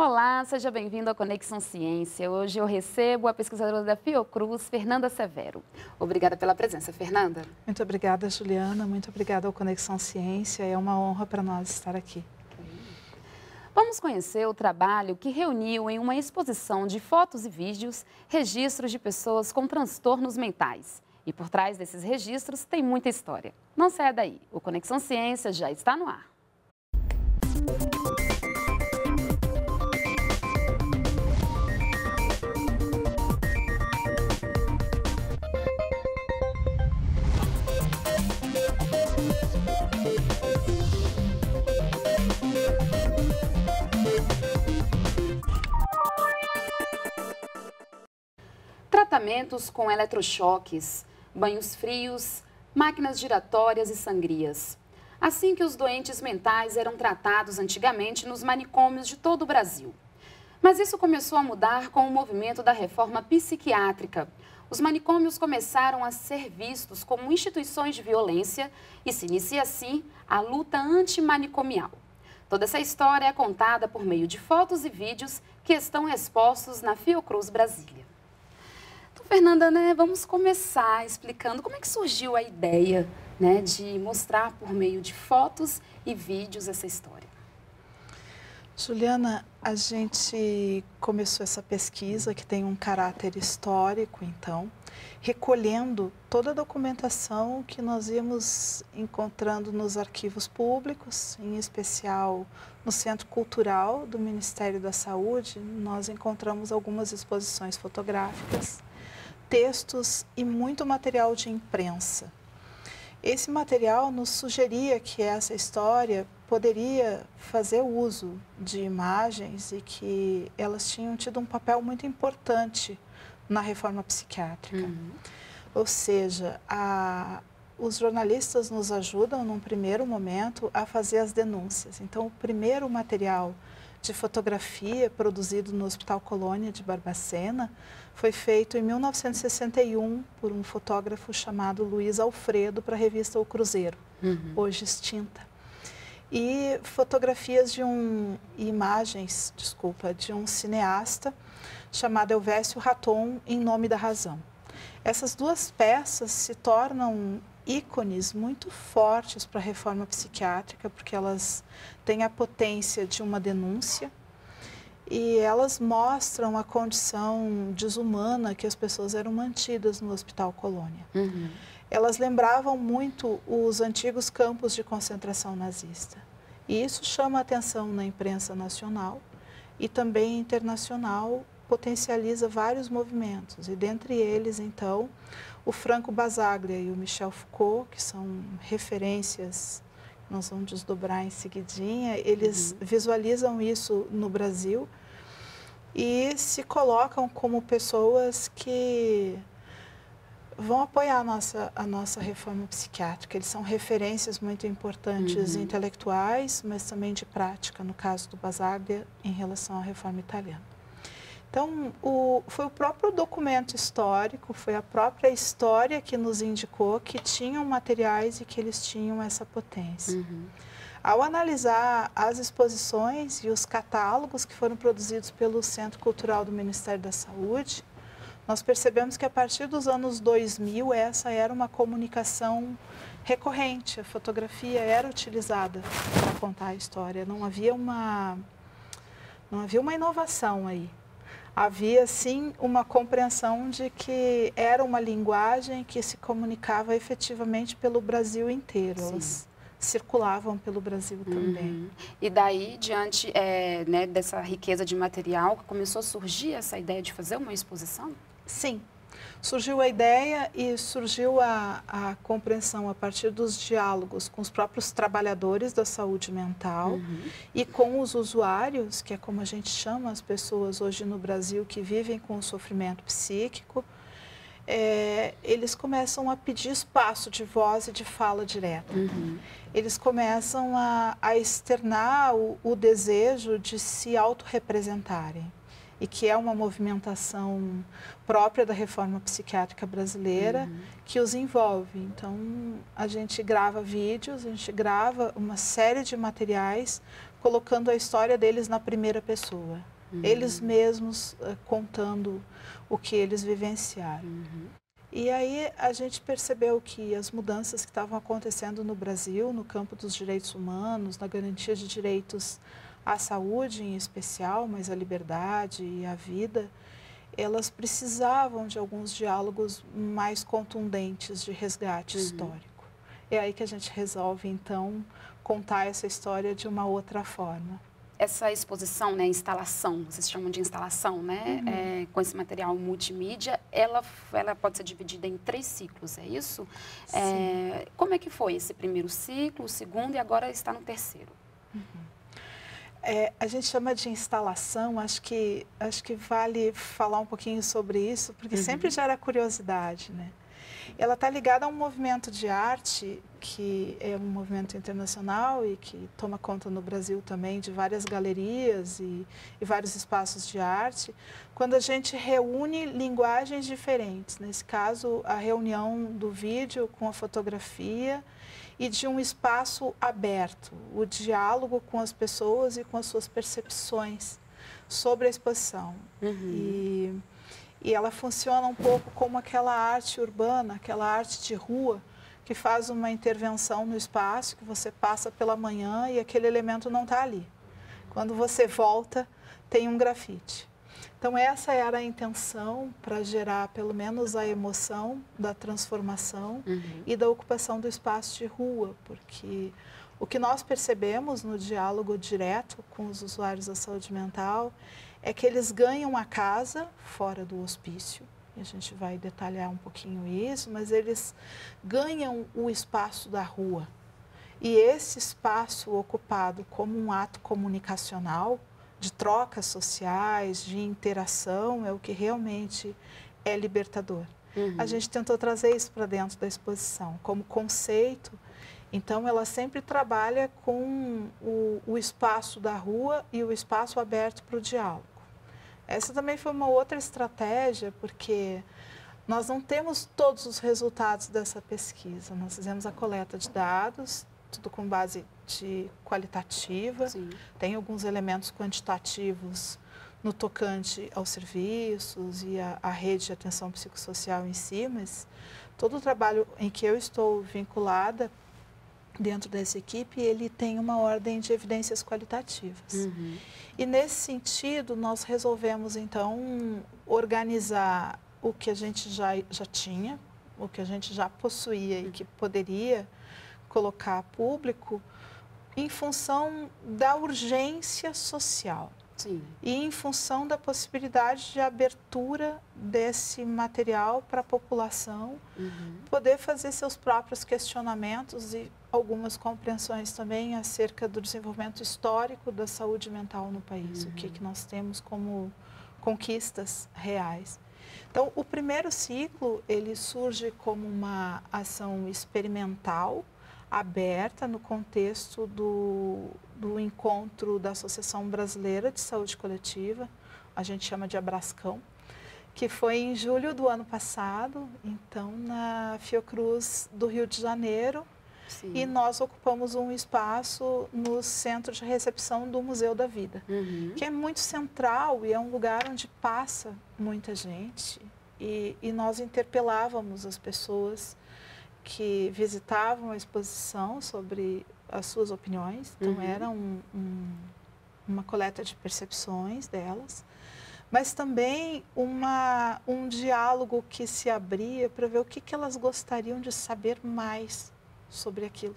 Olá, seja bem-vindo à Conexão Ciência. Hoje eu recebo a pesquisadora da Fiocruz, Fernanda Severo. Obrigada pela presença, Fernanda. Muito obrigada, Juliana. Muito obrigada ao Conexão Ciência. É uma honra para nós estar aqui. Vamos conhecer o trabalho que reuniu em uma exposição de fotos e vídeos registros de pessoas com transtornos mentais. E por trás desses registros tem muita história. Não saia daí, o Conexão Ciência já está no ar. Tratamentos com eletrochoques, banhos frios, máquinas giratórias e sangrias. Assim que os doentes mentais eram tratados antigamente nos manicômios de todo o Brasil. Mas isso começou a mudar com o movimento da reforma psiquiátrica. Os manicômios começaram a ser vistos como instituições de violência e se inicia assim a luta antimanicomial. Toda essa história é contada por meio de fotos e vídeos que estão expostos na Fiocruz Brasília. Fernanda, né, vamos começar explicando como é que surgiu a ideia né, de mostrar por meio de fotos e vídeos essa história. Juliana, a gente começou essa pesquisa que tem um caráter histórico, então, recolhendo toda a documentação que nós íamos encontrando nos arquivos públicos, em especial no Centro Cultural do Ministério da Saúde, nós encontramos algumas exposições fotográficas textos e muito material de imprensa. Esse material nos sugeria que essa história poderia fazer uso de imagens e que elas tinham tido um papel muito importante na reforma psiquiátrica. Uhum. Ou seja, a, os jornalistas nos ajudam, num primeiro momento, a fazer as denúncias. Então, o primeiro material de fotografia produzido no Hospital Colônia de Barbacena foi feito em 1961 por um fotógrafo chamado Luiz Alfredo para a revista O Cruzeiro, uhum. hoje extinta. E fotografias de um, imagens, desculpa, de um cineasta chamado Elvésio Raton, em nome da razão. Essas duas peças se tornam ícones muito fortes para a reforma psiquiátrica, porque elas têm a potência de uma denúncia, e elas mostram a condição desumana que as pessoas eram mantidas no Hospital Colônia. Uhum. Elas lembravam muito os antigos campos de concentração nazista. E isso chama a atenção na imprensa nacional e também internacional, potencializa vários movimentos. E dentre eles, então, o Franco Basaglia e o Michel Foucault, que são referências nós vamos desdobrar em seguidinha, eles uhum. visualizam isso no Brasil e se colocam como pessoas que vão apoiar a nossa, a nossa reforma psiquiátrica. Eles são referências muito importantes uhum. intelectuais, mas também de prática, no caso do Basaglia, em relação à reforma italiana. Então, o, foi o próprio documento histórico, foi a própria história que nos indicou que tinham materiais e que eles tinham essa potência. Uhum. Ao analisar as exposições e os catálogos que foram produzidos pelo Centro Cultural do Ministério da Saúde, nós percebemos que a partir dos anos 2000 essa era uma comunicação recorrente, a fotografia era utilizada para contar a história, não havia uma não havia uma inovação aí. Havia sim uma compreensão de que era uma linguagem que se comunicava efetivamente pelo Brasil inteiro. Sim circulavam pelo Brasil também. Uhum. E daí, diante é, né, dessa riqueza de material, começou a surgir essa ideia de fazer uma exposição? Sim. Surgiu a ideia e surgiu a, a compreensão a partir dos diálogos com os próprios trabalhadores da saúde mental uhum. e com os usuários, que é como a gente chama as pessoas hoje no Brasil que vivem com o sofrimento psíquico, é, eles começam a pedir espaço de voz e de fala direta. Uhum. Eles começam a, a externar o, o, desejo de se autorrepresentarem e que é uma movimentação própria da reforma psiquiátrica brasileira uhum. que os envolve. Então, a gente grava vídeos, a gente grava uma série de materiais colocando a história deles na primeira pessoa. Uhum. Eles mesmos uh, contando o que eles vivenciaram. Uhum. E aí a gente percebeu que as mudanças que estavam acontecendo no Brasil, no campo dos direitos humanos, na garantia de direitos à saúde em especial, mas à liberdade e à vida, elas precisavam de alguns diálogos mais contundentes de resgate uhum. histórico. É aí que a gente resolve, então, contar essa história de uma outra forma. Essa exposição, né, instalação, vocês chamam de instalação, né, uhum. é, com esse material multimídia, ela, ela pode ser dividida em três ciclos, é isso? É, como é que foi esse primeiro ciclo, o segundo e agora está no terceiro? Uhum. É, a gente chama de instalação, acho que, acho que vale falar um pouquinho sobre isso, porque uhum. sempre gera curiosidade, né? Ela está ligada a um movimento de arte que é um movimento internacional e que toma conta no Brasil também de várias galerias e, e vários espaços de arte, quando a gente reúne linguagens diferentes. Nesse caso, a reunião do vídeo com a fotografia e de um espaço aberto, o diálogo com as pessoas e com as suas percepções sobre a exposição. Uhum. E, e ela funciona um pouco como aquela arte urbana, aquela arte de rua, que faz uma intervenção no espaço, que você passa pela manhã e aquele elemento não está ali. Quando você volta, tem um grafite. Então, essa era a intenção para gerar pelo menos a emoção da transformação uhum. e da ocupação do espaço de rua, porque o que nós percebemos no diálogo direto com os usuários da saúde mental é que eles ganham a casa fora do hospício, e a gente vai detalhar um pouquinho isso, mas eles ganham o espaço da rua. E esse espaço ocupado como um ato comunicacional, de trocas sociais, de interação, é o que realmente é libertador. Uhum. A gente tentou trazer isso para dentro da exposição, como conceito. Então, ela sempre trabalha com o, o espaço da rua e o espaço aberto para o diálogo. Essa também foi uma outra estratégia, porque nós não temos todos os resultados dessa pesquisa. Nós fizemos a coleta de dados, tudo com base de qualitativa, Sim. tem alguns elementos quantitativos no tocante aos serviços e à rede de atenção psicossocial em si, mas todo o trabalho em que eu estou vinculada dentro dessa equipe, ele tem uma ordem de evidências qualitativas. Uhum. E nesse sentido, nós resolvemos então organizar o que a gente já, já tinha, o que a gente já possuía e que poderia colocar público em função da urgência social. Sim. E em função da possibilidade de abertura desse material para a população uhum. poder fazer seus próprios questionamentos e algumas compreensões também acerca do desenvolvimento histórico da saúde mental no país, uhum. o que, uhum. que nós temos como conquistas reais. Então, o primeiro ciclo, ele surge como uma ação experimental, aberta no contexto do, do encontro da Associação Brasileira de Saúde Coletiva, a gente chama de Abrascão, que foi em julho do ano passado, então na Fiocruz do Rio de Janeiro, Sim. e nós ocupamos um espaço no centro de recepção do Museu da Vida, uhum. que é muito central e é um lugar onde passa muita gente, e, e nós interpelávamos as pessoas que visitavam a exposição sobre as suas opiniões. Então, uhum. era um, um, uma coleta de percepções delas, mas também uma, um diálogo que se abria para ver o que, que elas gostariam de saber mais sobre aquilo.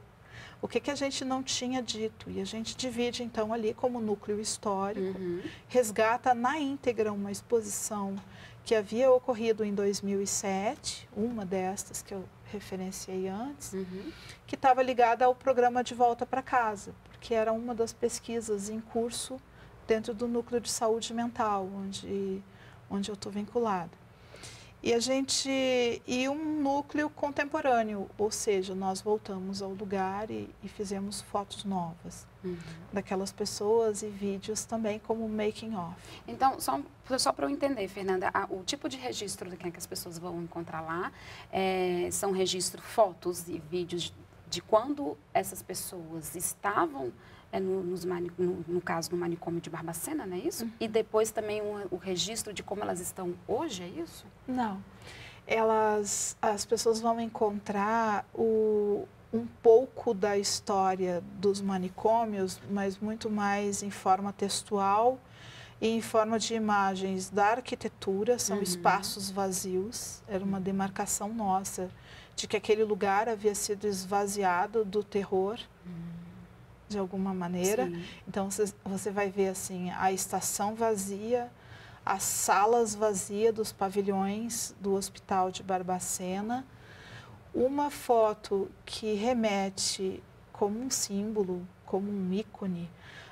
O que, que a gente não tinha dito. E a gente divide, então, ali como núcleo histórico, uhum. resgata na íntegra uma exposição que havia ocorrido em 2007, uma destas que eu referenciei antes, uhum. que estava ligada ao programa de volta para casa, porque era uma das pesquisas em curso dentro do núcleo de saúde mental, onde, onde eu estou vinculada. E a gente e um núcleo contemporâneo, ou seja, nós voltamos ao lugar e, e fizemos fotos novas uhum. daquelas pessoas e vídeos também como making off. Então, só, só para eu entender, Fernanda, a, o tipo de registro que, é que as pessoas vão encontrar lá é, são registro fotos e vídeos de, de quando essas pessoas estavam é no, no, no, caso no manicômio de Barbacena, não é isso? Uhum. E depois também um, o registro de como elas estão hoje, é isso? Não. Elas, as pessoas vão encontrar o, um pouco da história dos manicômios, mas muito mais em forma textual e em forma de imagens da arquitetura, são uhum. espaços vazios, era uma demarcação nossa de que aquele lugar havia sido esvaziado do terror. Uhum de alguma maneira. Sim. Então você, vai ver assim a estação vazia, as salas vazias dos pavilhões do Hospital de Barbacena, uma foto que remete como um símbolo, como um ícone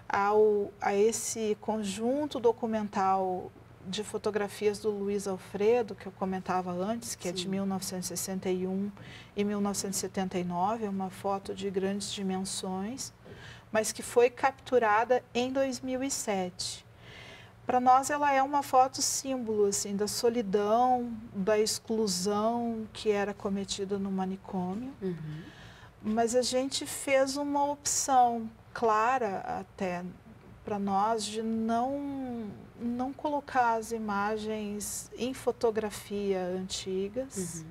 ao, a esse conjunto documental de fotografias do Luiz Alfredo, que eu comentava antes, que Sim. é de 1961 e 1979, é uma foto de grandes dimensões mas que foi capturada em 2007. Para nós ela é uma foto símbolo assim da solidão, da exclusão que era cometida no manicômio. Uhum. Mas a gente fez uma opção clara até para nós de não não colocar as imagens em fotografia antigas. Uhum.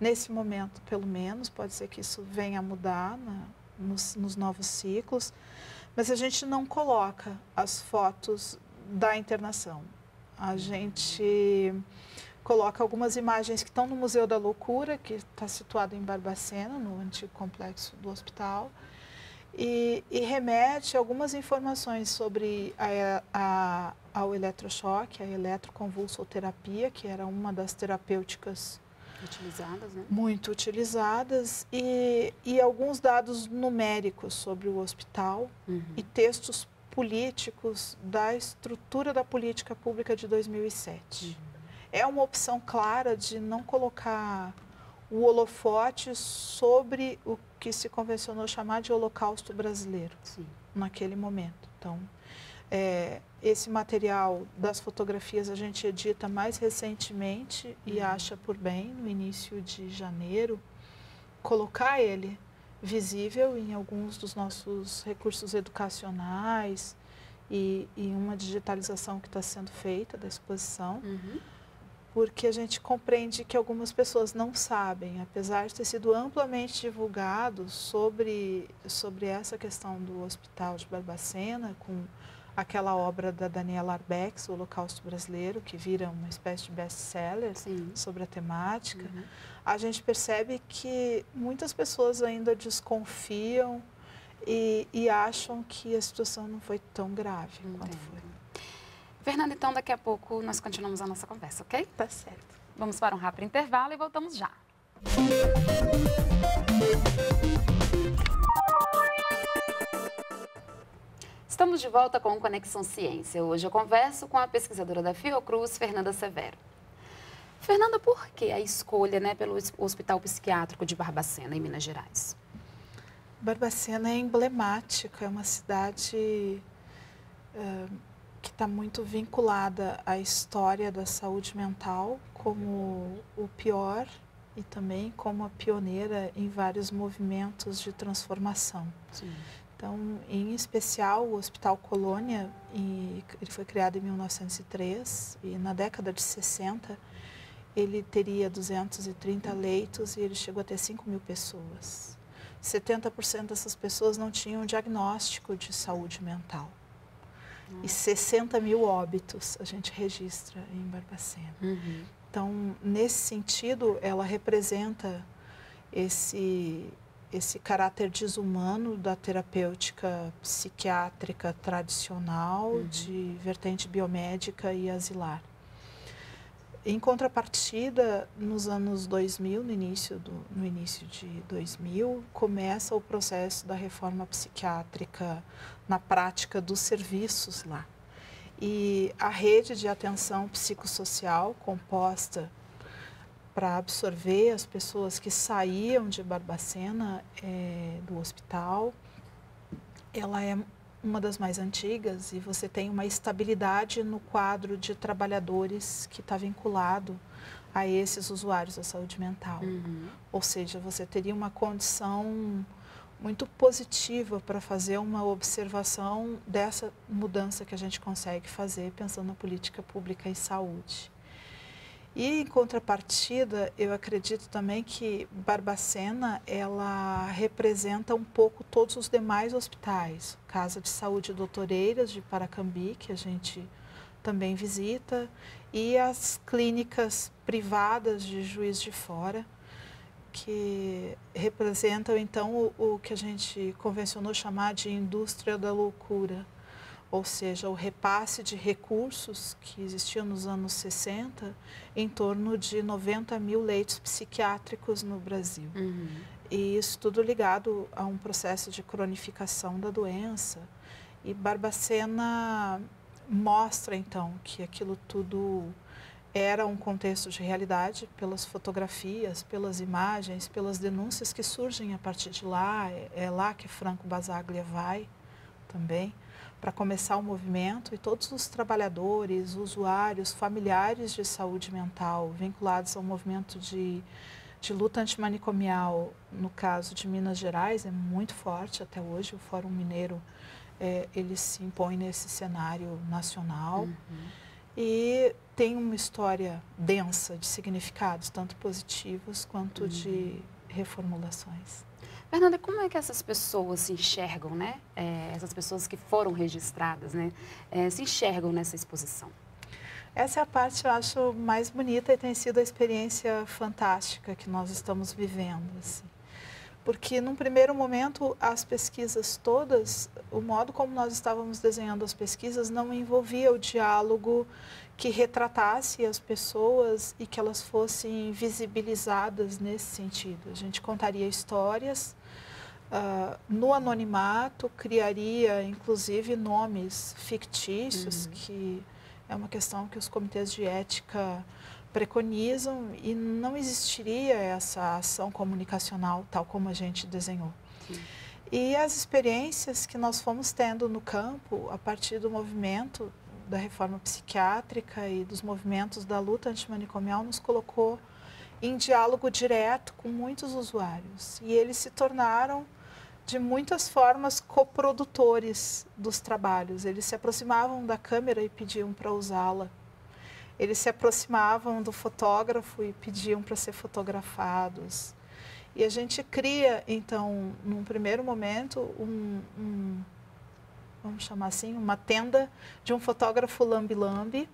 Nesse momento, pelo menos, pode ser que isso venha a mudar na, nos, nos novos ciclos, mas a gente não coloca as fotos da internação. A gente coloca algumas imagens que estão no Museu da Loucura, que está situado em Barbacena, no antigo complexo do hospital, e, e remete algumas informações sobre a, a, ao eletrochoque, a eletroconvulsoterapia, que era uma das terapêuticas Utilizadas, né? Muito utilizadas e, e alguns dados numéricos sobre o hospital uhum. e textos políticos da estrutura da política pública de 2007. Uhum. É uma opção clara de não colocar o holofote sobre o que se convencionou chamar de Holocausto brasileiro Sim. naquele momento. Então, é, esse material das fotografias a gente edita mais recentemente uhum. e acha por bem, no início de janeiro, colocar ele visível em alguns dos nossos recursos educacionais e, em uma digitalização que está sendo feita da exposição. Uhum. Porque a gente compreende que algumas pessoas não sabem, apesar de ter sido amplamente divulgado sobre, sobre essa questão do Hospital de Barbacena, com aquela obra da Daniela Arbex, O Holocausto Brasileiro, que vira uma espécie de best-seller sobre a temática, uhum. a gente percebe que muitas pessoas ainda desconfiam e, e, acham que a situação não foi tão grave Entendo. quanto foi. Fernanda, então daqui a pouco nós continuamos a nossa conversa, ok? Tá certo. Vamos para um rápido intervalo e voltamos já. Estamos de volta com Conexão Ciência. Hoje eu converso com a pesquisadora da Fiocruz, Fernanda Severo. Fernanda, por que a escolha né, pelo Hospital Psiquiátrico de Barbacena, em Minas Gerais? Barbacena é emblemática, é uma cidade uh, que está muito vinculada à história da saúde mental como o pior e também como a pioneira em vários movimentos de transformação. Sim. Então, em especial, o Hospital Colônia, ele foi criado em 1903 e na década de 60 ele teria 230 leitos e ele chegou a ter 5 mil pessoas. 70% dessas pessoas não tinham diagnóstico de saúde mental. E 60 mil óbitos a gente registra em Barbacena. Uhum. Então, nesse sentido, ela representa esse esse caráter desumano da terapêutica psiquiátrica tradicional, uhum. de vertente biomédica e asilar. Em contrapartida, nos anos 2000, no início, do, no início de 2000, começa o processo da reforma psiquiátrica na prática dos serviços lá. E a rede de atenção psicossocial, composta para absorver as pessoas que saíam de Barbacena é, do hospital. Ela é uma das mais antigas e você tem uma estabilidade no quadro de trabalhadores que está vinculado a esses usuários da saúde mental. Uhum. Ou seja, você teria uma condição muito positiva para fazer uma observação dessa mudança que a gente consegue fazer pensando na política pública em saúde. E em contrapartida, eu acredito também que Barbacena ela representa um pouco todos os demais hospitais, Casa de Saúde Doutoreiras de Paracambi, que a gente também visita, e as clínicas privadas de Juiz de Fora, que representam então o, o que a gente convencionou chamar de indústria da loucura ou seja, o repasse de recursos que existia nos anos 60, em torno de 90 mil leitos psiquiátricos no Brasil. Uhum. E isso tudo ligado a um processo de cronificação da doença. E Barbacena mostra, então, que aquilo tudo era um contexto de realidade pelas fotografias, pelas imagens, pelas denúncias que surgem a partir de lá. É, é lá que Franco Basaglia vai também para começar o movimento e todos os trabalhadores, usuários, familiares de saúde mental vinculados ao movimento de, de luta antimanicomial, no caso de Minas Gerais, é muito forte até hoje. O Fórum Mineiro é, ele se impõe nesse cenário nacional uhum. e tem uma história densa de significados, tanto positivos quanto uhum. de reformulações. Fernanda, como é que essas pessoas se enxergam, né? É, essas pessoas que foram registradas, né? É, se enxergam nessa exposição? Essa é a parte, eu acho, mais bonita e tem sido a experiência fantástica que nós estamos vivendo. Assim. Porque, num primeiro momento, as pesquisas todas, o modo como nós estávamos desenhando as pesquisas não envolvia o diálogo que retratasse as pessoas e que elas fossem visibilizadas nesse sentido. A gente contaria histórias uh, no anonimato, criaria inclusive nomes fictícios, uhum. que é uma questão que os comitês de ética preconizam e não existiria essa ação comunicacional tal como a gente desenhou. Sim. E as experiências que nós fomos tendo no campo, a partir do movimento da reforma psiquiátrica e dos movimentos da luta antimanicomial nos colocou em diálogo direto com muitos usuários. E eles se tornaram, de muitas formas, coprodutores dos trabalhos. Eles se aproximavam da câmera e pediam para usá-la. Eles se aproximavam do fotógrafo e pediam para ser fotografados. E a gente cria, então, num primeiro momento, um, um vamos chamar assim, uma tenda de um fotógrafo lambi-lambi,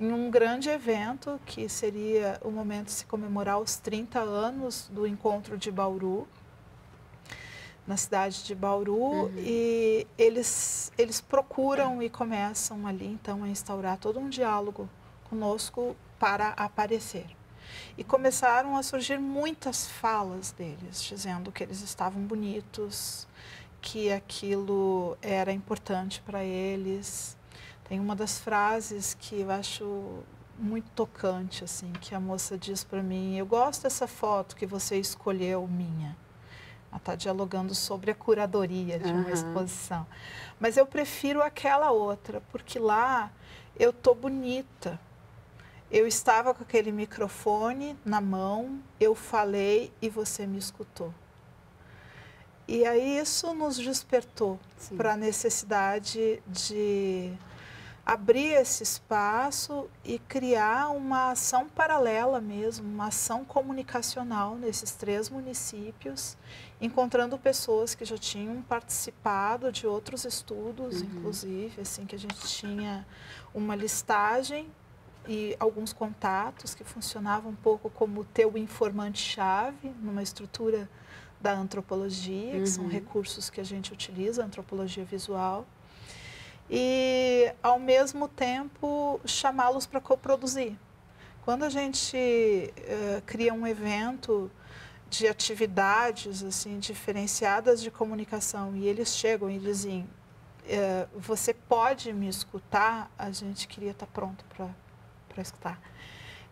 em um grande evento que seria o momento de se comemorar os 30 anos do encontro de Bauru, na cidade de Bauru, uhum. e eles, eles procuram e começam ali então a instaurar todo um diálogo conosco para aparecer. E começaram a surgir muitas falas deles, dizendo que eles estavam bonitos, que aquilo era importante para eles. Tem uma das frases que eu acho muito tocante, assim, que a moça diz para mim: Eu gosto dessa foto que você escolheu minha. Ela está dialogando sobre a curadoria de uma uhum. exposição. Mas eu prefiro aquela outra, porque lá eu tô bonita. Eu estava com aquele microfone na mão, eu falei e você me escutou. E aí isso nos despertou para a necessidade de abrir esse espaço e criar uma ação paralela mesmo, uma ação comunicacional nesses três municípios, encontrando pessoas que já tinham participado de outros estudos, uhum. inclusive, assim que a gente tinha uma listagem e alguns contatos que funcionavam um pouco como teu informante-chave, numa estrutura da antropologia, uhum. que são uhum. recursos que a gente utiliza, antropologia visual, e ao mesmo tempo chamá-los para coproduzir. Quando a gente uh, cria um evento de atividades assim diferenciadas de comunicação e eles chegam e dizem uh, você pode me escutar, a gente queria estar tá pronto para escutar.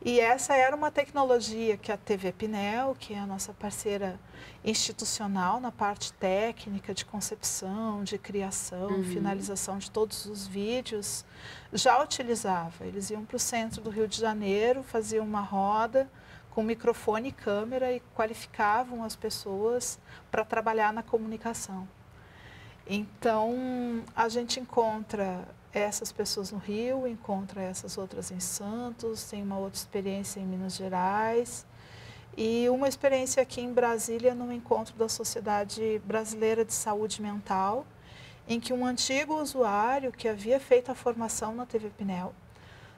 E essa era uma tecnologia que a TV Pinel, que é a nossa parceira institucional na parte técnica de concepção, de criação, uhum. finalização de todos os vídeos, já utilizava. Eles iam para o centro do Rio de Janeiro, faziam uma roda com microfone e câmera e qualificavam as pessoas para trabalhar na comunicação. Então, a gente encontra essas pessoas no Rio, encontra essas outras em Santos, tem uma outra experiência em Minas Gerais e uma experiência aqui em Brasília no encontro da Sociedade Brasileira de Saúde Mental, em que um antigo usuário que havia feito a formação na TV Pinel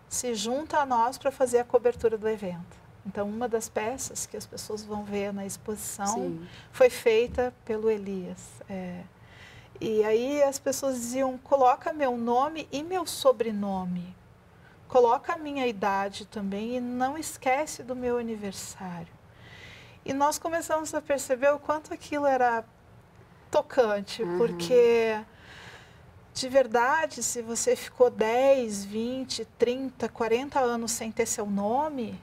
se junta a nós para fazer a cobertura do evento. Então, uma das peças que as pessoas vão ver na exposição Sim. foi feita pelo Elias. É, e aí as pessoas diziam: coloca meu nome e meu sobrenome, coloca a minha idade também e não esquece do meu aniversário. E nós começamos a perceber o quanto aquilo era tocante, uhum. porque de verdade, se você ficou 10, 20, 30, 40 anos sem ter seu nome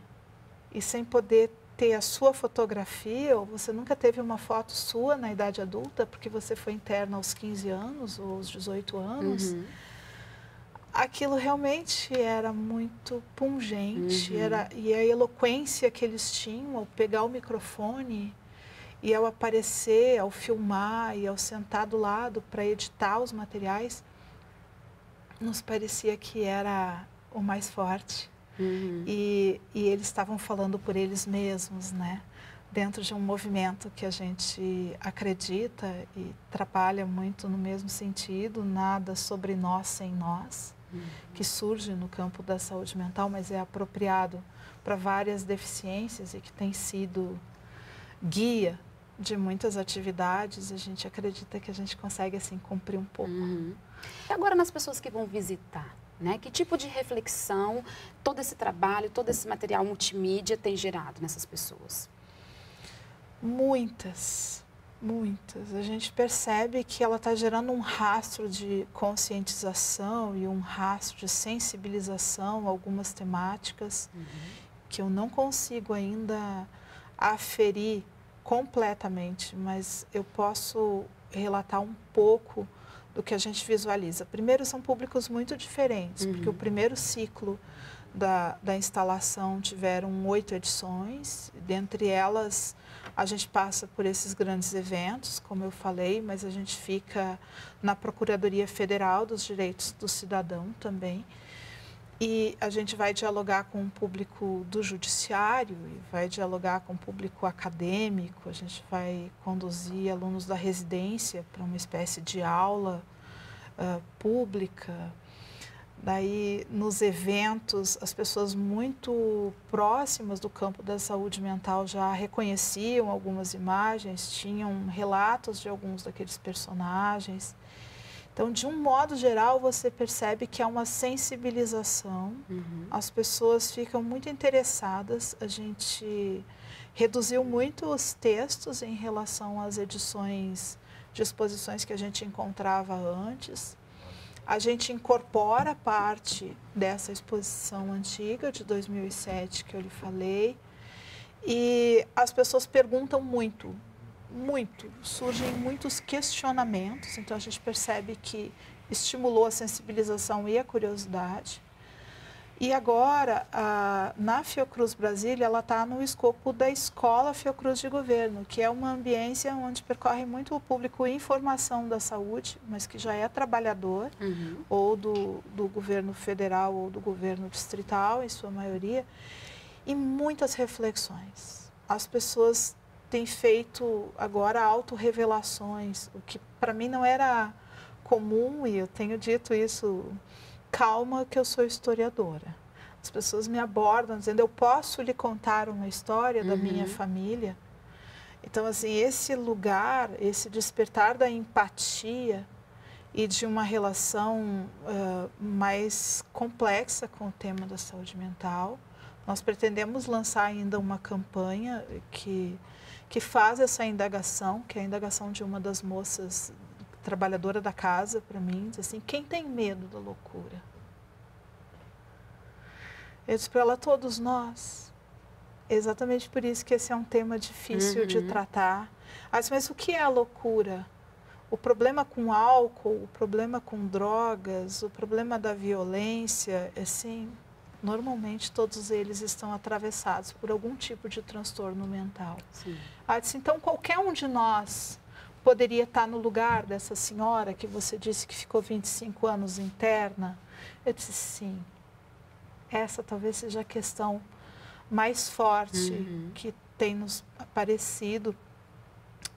e sem poder ter a sua fotografia, ou você nunca teve uma foto sua na idade adulta, porque você foi interna aos 15 anos ou aos 18 anos, uhum. aquilo realmente era muito pungente. Uhum. Era, e a eloquência que eles tinham ao pegar o microfone e ao aparecer, ao filmar e ao sentar do lado para editar os materiais, nos parecia que era o mais forte. Uhum. E, e eles estavam falando por eles mesmos, né? Dentro de um movimento que a gente acredita e trabalha muito no mesmo sentido, nada sobre nós sem nós, uhum. que surge no campo da saúde mental, mas é apropriado para várias deficiências e que tem sido guia de muitas atividades, a gente acredita que a gente consegue assim cumprir um pouco. Uhum. E agora nas pessoas que vão visitar, né? Que tipo de reflexão todo esse trabalho, todo esse material multimídia tem gerado nessas pessoas? Muitas, muitas. A gente percebe que ela está gerando um rastro de conscientização e um rastro de sensibilização a algumas temáticas uhum. que eu não consigo ainda aferir completamente, mas eu posso relatar um pouco do que a gente visualiza. Primeiro, são públicos muito diferentes, uhum. porque o primeiro ciclo da, da instalação tiveram oito edições, dentre elas a gente passa por esses grandes eventos, como eu falei, mas a gente fica na Procuradoria Federal dos Direitos do Cidadão também. E a gente vai dialogar com o público do judiciário, vai dialogar com o público acadêmico, a gente vai conduzir alunos da residência para uma espécie de aula uh, pública. Daí, nos eventos, as pessoas muito próximas do campo da saúde mental já reconheciam algumas imagens, tinham relatos de alguns daqueles personagens. Então, de um modo geral, você percebe que há uma sensibilização, uhum. as pessoas ficam muito interessadas. A gente reduziu muito os textos em relação às edições de exposições que a gente encontrava antes. A gente incorpora parte dessa exposição antiga de 2007 que eu lhe falei. E as pessoas perguntam muito muito, surgem muitos questionamentos, então a gente percebe que estimulou a sensibilização e a curiosidade. E agora, a, na Fiocruz Brasília, ela está no escopo da Escola Fiocruz de Governo, que é uma ambiência onde percorre muito o público em formação da saúde, mas que já é trabalhador, uhum. ou do, do governo federal ou do governo distrital, em sua maioria, e muitas reflexões. As pessoas tem feito agora autorrevelações, o que para mim não era comum, e eu tenho dito isso, calma que eu sou historiadora. As pessoas me abordam dizendo, eu posso lhe contar uma história da uhum. minha família? Então, assim, esse lugar, esse despertar da empatia e de uma relação uh, mais complexa com o tema da saúde mental, nós pretendemos lançar ainda uma campanha que que faz essa indagação, que é a indagação de uma das moças trabalhadora da casa para mim, diz assim, quem tem medo da loucura? Eu disse para ela, todos nós. Exatamente por isso que esse é um tema difícil uhum. de tratar. Ah, mas o que é a loucura? O problema com álcool, o problema com drogas, o problema da violência, assim, normalmente todos eles estão atravessados por algum tipo de transtorno mental. Sim. Ela disse, então qualquer um de nós poderia estar no lugar dessa senhora que você disse que ficou 25 anos interna? Eu disse, sim. Essa talvez seja a questão mais forte Uhum. que tem nos aparecido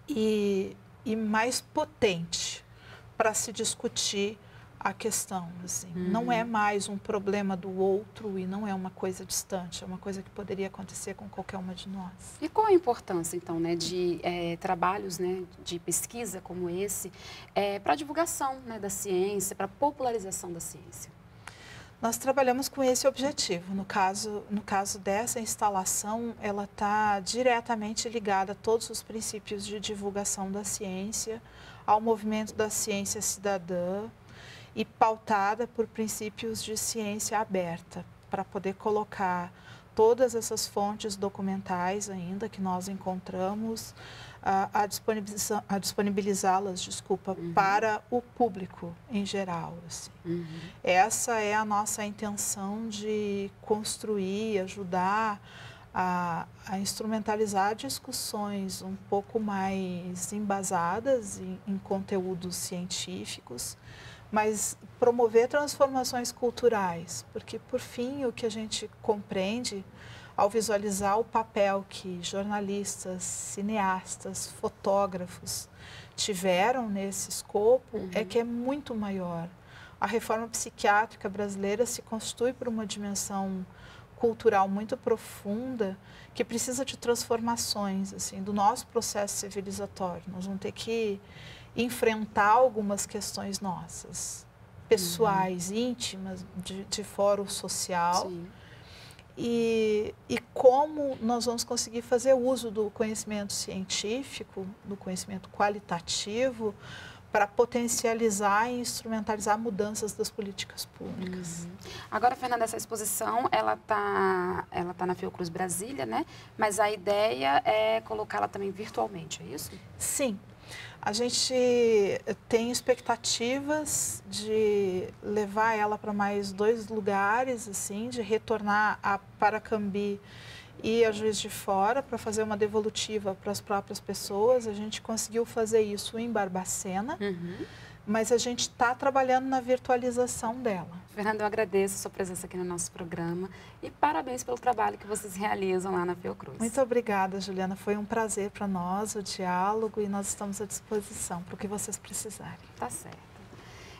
e, e mais potente para se discutir a questão. Assim. Não é mais um problema do outro e não é uma coisa distante, é uma coisa que poderia acontecer com qualquer uma de nós. E qual a importância, então, né, de eh, trabalhos né, de pesquisa como esse para a divulgação né, da ciência, para a popularização da ciência? Nós trabalhamos com esse objetivo. No caso, no caso dessa instalação, ela está diretamente ligada a todos os princípios de divulgação da ciência, ao movimento da ciência cidadã e pautada por princípios de ciência aberta, para poder colocar todas essas fontes documentais ainda que nós encontramos a, a a disponibilizá-las, desculpa, Uhum. para o público em geral. Assim. Uhum. Essa é a nossa intenção de construir, ajudar a, a instrumentalizar discussões um pouco mais embasadas em, em conteúdos científicos, mas promover transformações culturais, porque, por fim, o que a gente compreende ao visualizar o papel que jornalistas, cineastas, fotógrafos tiveram nesse escopo Uhum. é que é muito maior. A reforma psiquiátrica brasileira se constitui por uma dimensão cultural muito profunda que precisa de transformações assim do nosso processo civilizatório. Nós vamos ter que enfrentar algumas questões nossas, pessoais, íntimas, de, de fórum social Sim. e, e como nós vamos conseguir fazer uso do conhecimento científico, do conhecimento qualitativo, para potencializar e instrumentalizar mudanças das políticas públicas. Uhum. Agora, Fernanda, essa exposição, ela está ela tá na Fiocruz Brasília, né? Mas a ideia é colocá-la também virtualmente, é isso? Sim, a gente tem expectativas de levar ela para mais dois lugares, assim, de retornar a Paracambi e a Juiz de Fora para fazer uma devolutiva para as próprias pessoas. A gente conseguiu fazer isso em Barbacena, Uhum. Mas a gente está trabalhando na virtualização dela. Fernanda, eu agradeço a sua presença aqui no nosso programa e parabéns pelo trabalho que vocês realizam lá na Fiocruz. Muito obrigada, Juliana. Foi um prazer para nós o diálogo e nós estamos à disposição para o que vocês precisarem. Tá certo.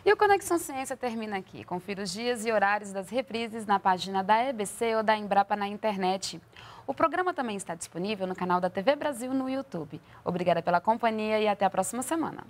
E o Conexão Ciência termina aqui. Confira os dias e horários das reprises na página da EBC ou da Embrapa na internet. O programa também está disponível no canal da TV Brasil no YouTube. Obrigada pela companhia e até a próxima semana.